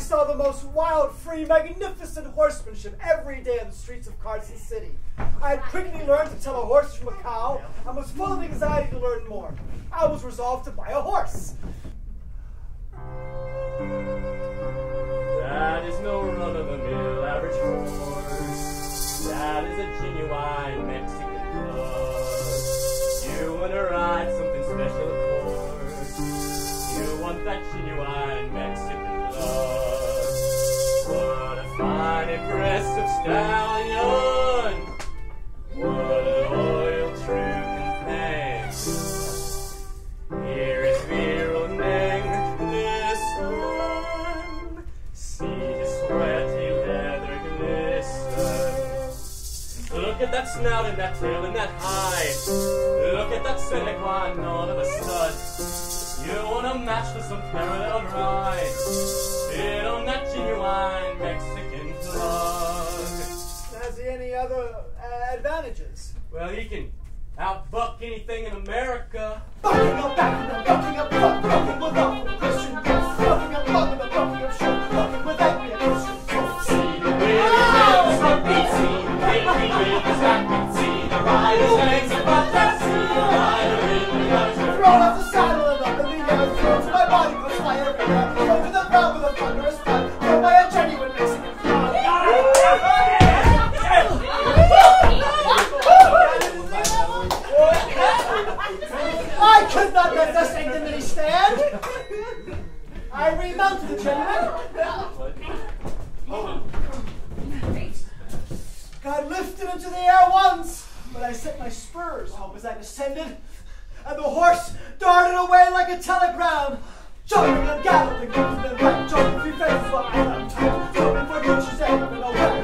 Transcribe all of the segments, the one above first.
saw the most wild, free, magnificent horsemanship every day in the streets of Carson City. I had quickly learned to tell a horse from a cow and was full of anxiety to learn more. I was resolved to buy a horse. That is no run-of-the-mill average horse. That is a genuine Mexican blood. You want to ride something special, of course. You want that genuine Mexican blood. What a fine, impressive stallion. What a loyal, true companion. Here is Nang, listen. See his sweaty leather glisten. Look at that snout and that tail and that hide. Look at that Seneca all of a stud. You wanna match with some parallel ride. Sit on that genuine Mexican plug. Has he any other uh, advantages? Well, he can outbuck anything in America. Bucking up, backing up, bucking up, buck, bucking without a Christian ghost. Bucking up, bucking up, bucking up, short, bucking without me a Christian ghost. See the wheels, the beat, see the baby wheels, I can see the rider's legs above that, see the rider in the country. Throw off the saddle and up in the air, throw to my body, go fly everywhere. Go to the ground with a thunderous I could not let this ignominy stand. I remounted the gentleman. Got lifted into the air once, but I set my spurs home as I descended, and the horse darted away like a telegram, jumping and galloping up the right, jumping three fences while I left time, jumping for ditches and up away,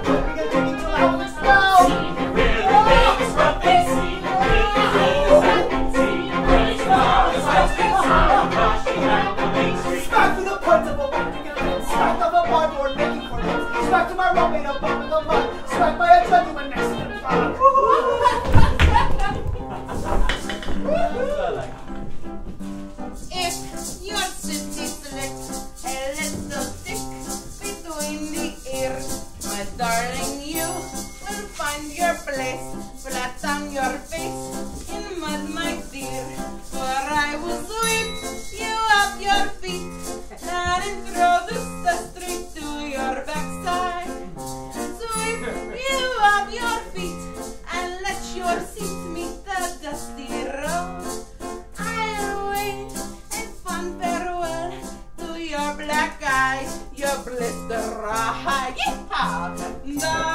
your feet and let your seat meet the dusty road. I'll wait and fond farewell to your black eyes, your blister eye. Yeehaw! Darling,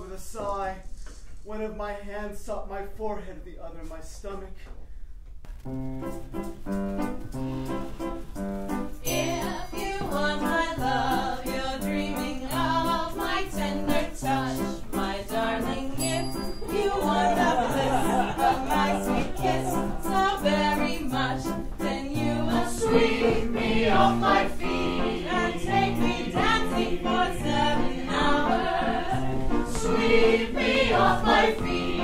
with a sigh. One of my hands sought my forehead, the other my stomach. If you want Sweep me off my feet